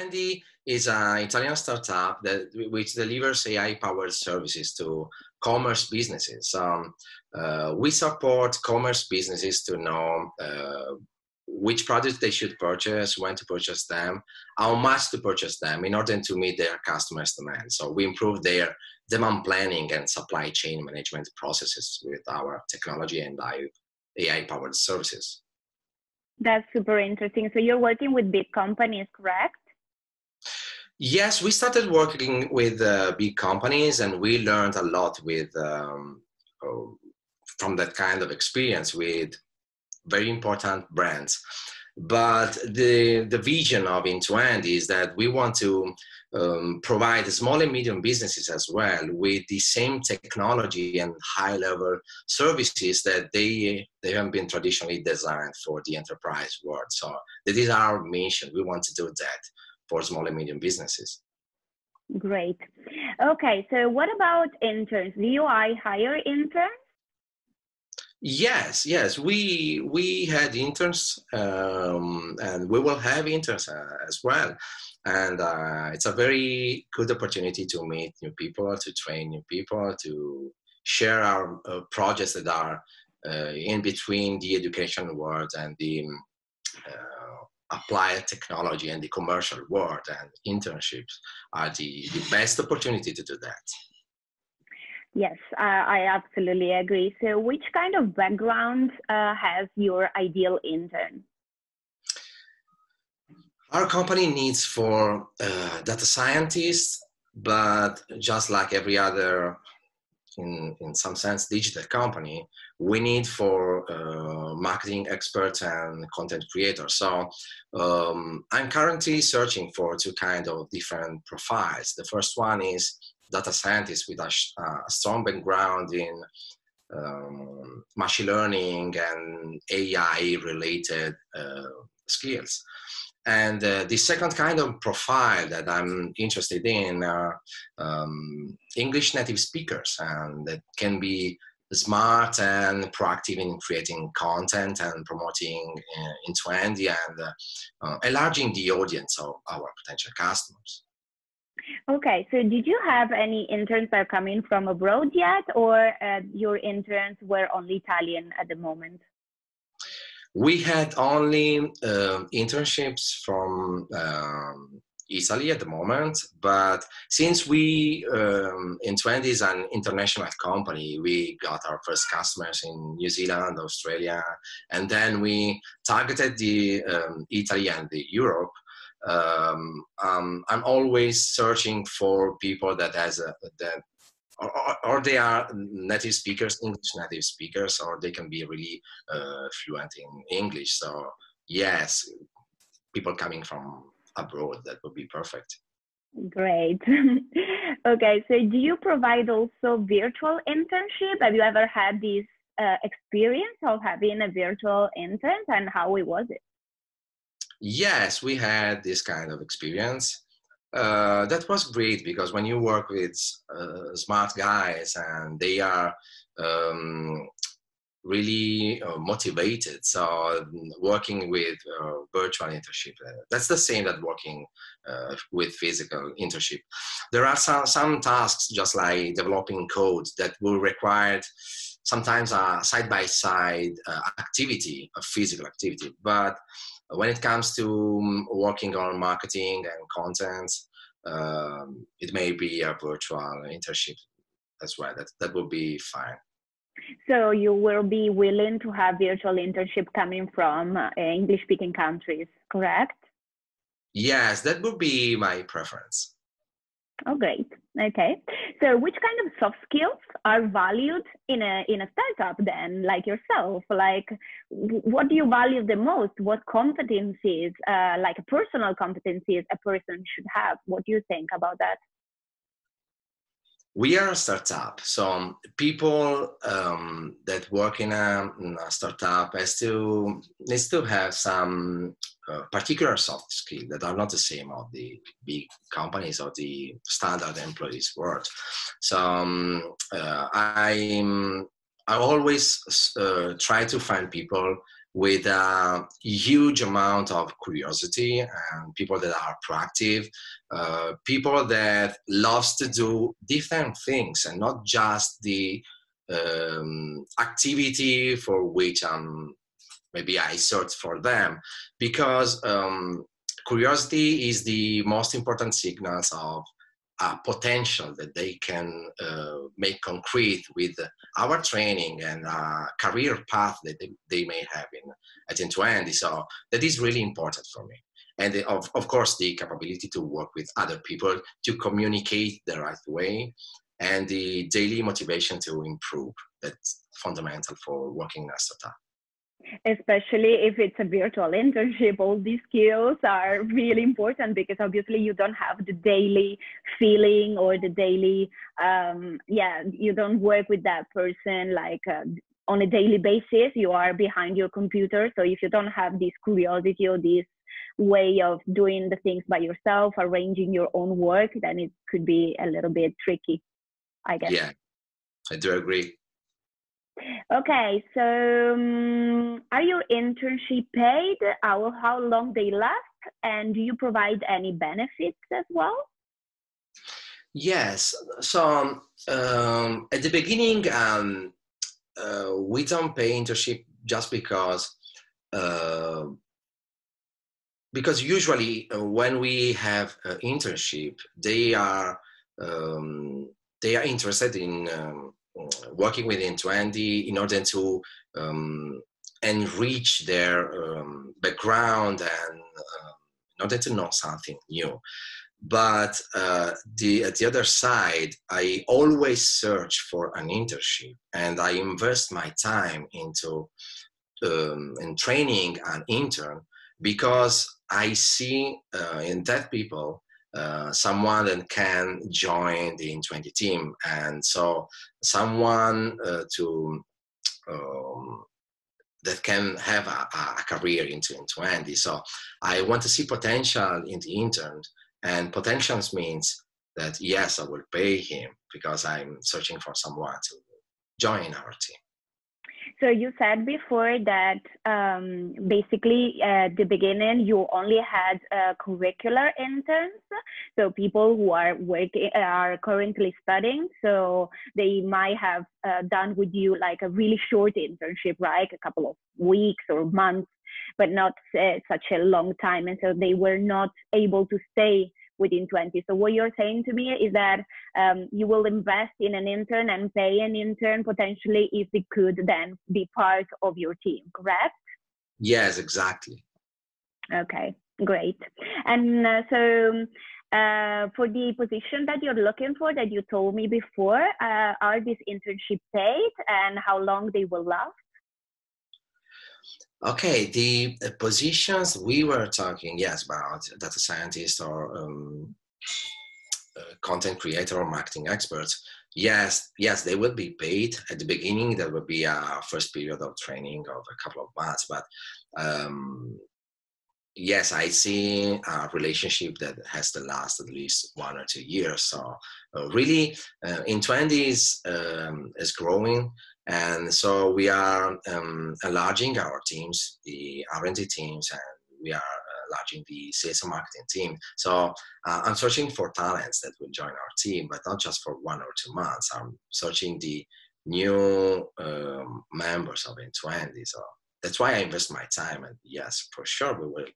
Intuendi is an Italian startup that which delivers AI-powered services to commerce businesses. Um, uh, we support commerce businesses to know uh, which products they should purchase, when to purchase them, how much to purchase them in order to meet their customers' demand. So we improve their demand planning and supply chain management processes with our technology and AI-powered services. That's super interesting. So you're working with big companies, correct? Yes, we started working with uh, big companies, and we learned a lot with um, oh, from that kind of experience with very important brands. But the, the vision of Intuendi is that we want to um, provide small and medium businesses as well with the same technology and high level services that they, they have been traditionally designed for the enterprise world. So that is our mission. We want to do that for small and medium businesses. Great. Okay, so what about interns? Do you hire interns? Yes, yes, we we had interns, um, and we will have interns uh, as well. And uh, it's a very good opportunity to meet new people, to train new people, to share our uh, projects that are uh, in between the education world and the uh, applied technology and the commercial world. And internships are the, the best opportunity to do that. Yes, uh, I absolutely agree. So, which kind of background uh, has your ideal intern? Our company needs for uh, data scientists, but just like every other, in, in some sense, digital company, we need for uh, marketing experts and content creators. So um, I'm currently searching for two kind of different profiles. The first one is data scientists with a, a strong background in um, machine learning and AI related uh, skills. And uh, the second kind of profile that I'm interested in are um, English native speakers, and that can be smart and proactive in creating content and promoting uh, Intuendi and uh, enlarging the audience of our potential customers. Okay, so did you have any interns that are coming from abroad yet, or uh, your interns were only Italian at the moment? We had only uh, internships from um, Italy at the moment, but since we um, Intuendi is an international company, we got our first customers in New Zealand, Australia, and then we targeted the um, Italy and the Europe. Um, um, I'm always searching for people that has a that or, or, they are native speakers, English native speakers, or they can be really uh, fluent in English. So yes, people coming from abroad that would be perfect. Great. okay, so do you provide also virtual internship? Have you ever had this uh, experience of having a virtual intern, and how was it? yes, we had this kind of experience. Uh, that was great because when you work with uh, smart guys and they are um, really uh, motivated, so working with uh, virtual internship, uh, that's the same that working uh, with physical internship. There are some, some tasks just like developing code that will require sometimes a side-by-side activity, a physical activity, but when it comes to um, working on marketing and content, um, it may be a virtual internship as well. That that would be fine. So you will be willing to have virtual internship coming from uh, English-speaking countries, correct? Yes, that would be my preference. Oh, great. Okay. So, which kind of soft skills are valued in a in a startup then, like yourself? Like, what do you value the most? What competencies, uh, like personal competencies, a person should have? What do you think about that? We are a startup so people um, that work in a, in a, startup has to needs to have some uh, particular soft skills that are not the same of the big companies or the standard employees world. So um, uh, i'm i always uh, try to find people with a huge amount of curiosity and people that are proactive, uh, people that loves to do different things and not just the um, activity for which I'm maybe I search for them. Because um, curiosity is the most important signals of a potential that they can uh, make concrete with our training and career path that they, they may have in at Intuendi. So that is really important for me. And the, of, of course, the capability to work with other people to communicate the right way and the daily motivation to improve. That's fundamental for working in a startup especially if it's a virtual internship all these skills are really important because obviously you don't have the daily feeling or the daily um, yeah you don't work with that person like uh, on a daily basis. You are behind your computer. So if you don't have this curiosity or this way of doing the things by yourself arranging your own work then it could be a little bit tricky i guess. Yeah i do agree Okay, so um, are your internship paid? How, how long they last? And do you provide any benefits as well? Yes. So um, at the beginning, um, uh, we don't pay internship just because uh, because usually uh, when we have an internship, they are um, they are interested in um, working with Intuendi in order to um, enrich their um, background and uh, in order to know something new. But uh, the, at the other side, I always search for an internship and I invest my time into um, in training an intern because I see uh, in that people uh, someone that can join the Intuendi team. And so someone uh, to um, that can have a, a career into Intuendi so i want to see potential in the intern. And potentials means that yes i will pay him because i'm searching for someone to join our team so you said before that um, basically at the beginning you only had uh, curricular interns, so people who are working are currently studying. So they might have uh, done with you like a really short internship, right? A couple of weeks or months, but not uh, such a long time, and so they were not able to stay within Intuendi. So what you're saying to me is that um, you will invest in an intern and pay an intern potentially if it could then be part of your team, correct? Yes, exactly. Okay, great. And uh, so uh, for the position that you're looking for that you told me before, uh, are these internship paid and how long they will last? Okay, the positions we were talking, yes, about data scientists or um, uh, content creator or marketing experts. Yes, yes, they will be paid at the beginning. There will be a first period of training of a couple of months, but um, yes, I see a relationship that has to last at least one or two years. So uh, really, uh, Intuendi um, is growing. And so we are um, enlarging our teams, the R&D teams, and we are enlarging the sales and marketing team. So uh, I'm searching for talents that will join our team, but not just for one or two months. I'm searching the new um, members of Intuendi. So that's why I invest my time. And yes, for sure, we will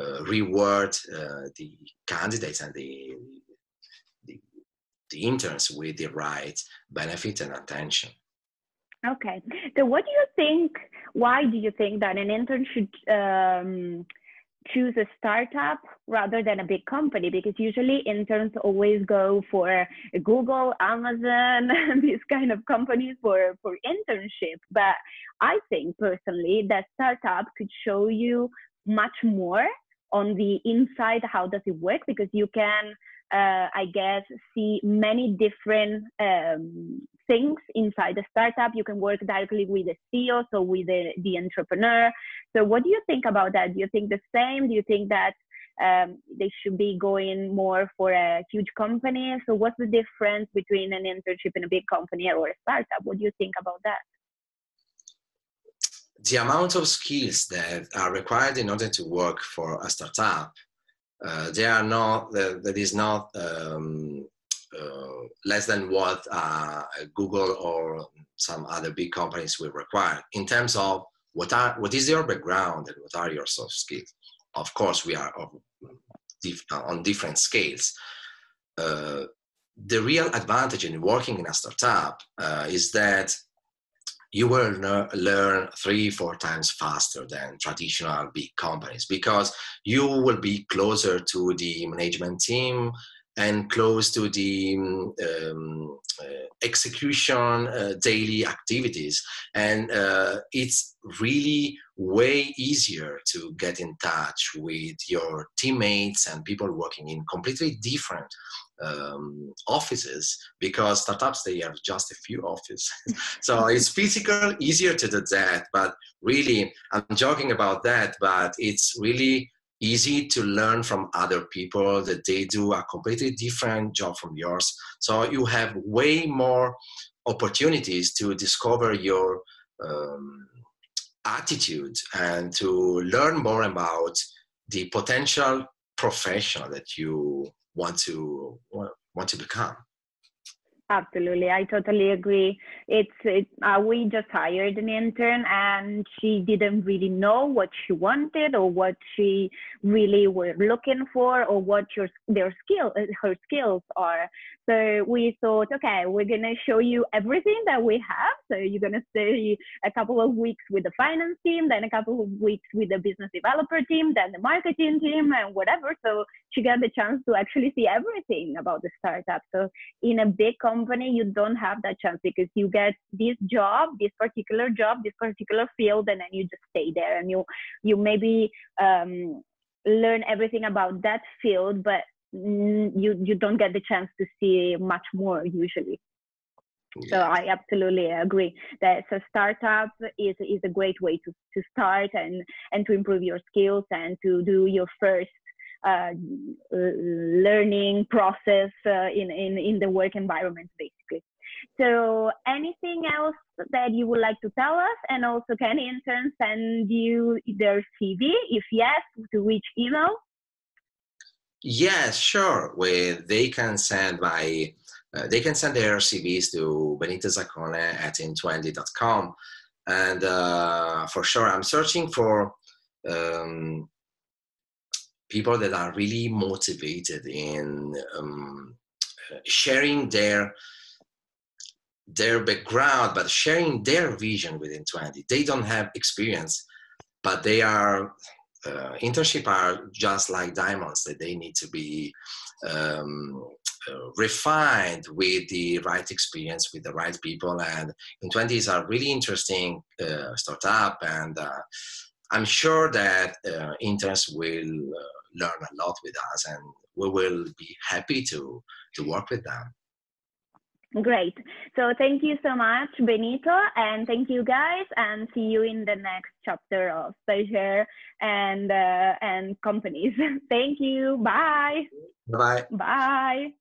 uh, reward uh, the candidates and the, the, the interns with the right benefit and attention. Okay. So, what do you think? Why do you think that an intern should um, choose a startup rather than a big company? Because usually interns always go for Google, Amazon, these kind of companies for for internship. But I think personally that startup could show you much more on the inside. How does it work? Because you can uh, I guess, see many different um, things inside the startup. You can work directly with the CEO, so with the, the entrepreneur. So, what do you think about that? Do you think the same? Do you think that um, they should be going more for a huge company? So, what's the difference between an internship in a big company or a startup? What do you think about that? the amount of skills that are required in order to work for a startup, uh, they are not, that is not um, less than what uh, Google or some other big companies will require in terms of what are what is your background and what are your soft skills. Of course, we are on different scales. Uh, the real advantage in working in a startup uh, is that you will learn three, four times faster than traditional big companies because you will be closer to the management team and close to the um, uh, execution uh, daily activities. And uh, it's really way easier to get in touch with your teammates and people working in completely different um, offices because startups they have just a few offices so it's physical easier to do that but really i'm joking about that but it's really easy to learn from other people that they do a completely different job from yours. So you have way more opportunities to discover your um, attitude and to learn more about the potential professional that you want to want to become Absolutely, I totally agree. It's it, uh, we just hired an intern, and she didn't really know what she wanted or what she really were looking for or what your their skill her skills are. So we thought, okay, we're gonna show you everything that we have. So you're gonna stay a couple of weeks with the finance team, then a couple of weeks with the business developer team, then the marketing team, and whatever. So she got the chance to actually see everything about the startup. So in a big company company you don't have that chance because you get this job this particular job this particular field and then you just stay there and you you maybe um, learn everything about that field but you you don't get the chance to see much more usually. So i absolutely agree that a startup is is a great way to, to start and and to improve your skills and to do your first uh, learning process uh, in, in, in the work environment, basically. So anything else that you would like to tell us? And also can interns send you their CV? If yes, to which email? Yes, sure. Where they can send my, uh, they can send their CVs to Benito Zaccone at intuendi.com. And uh, for sure, I'm searching for um, people that are really motivated in um, sharing their their background but sharing their vision with Intuendi they don't have experience but they are uh, internship are just like diamonds that they need to be um, uh, refined with the right experience with the right people. And Intuendi is a really interesting uh, startup and uh, i'm sure that uh, interns will uh, learn a lot with us and we will be happy to to work with them. Great. So thank you so much benito and thank you guys and see you in the next chapter of Stage Air and uh, and companies. Thank you. Bye. Bye bye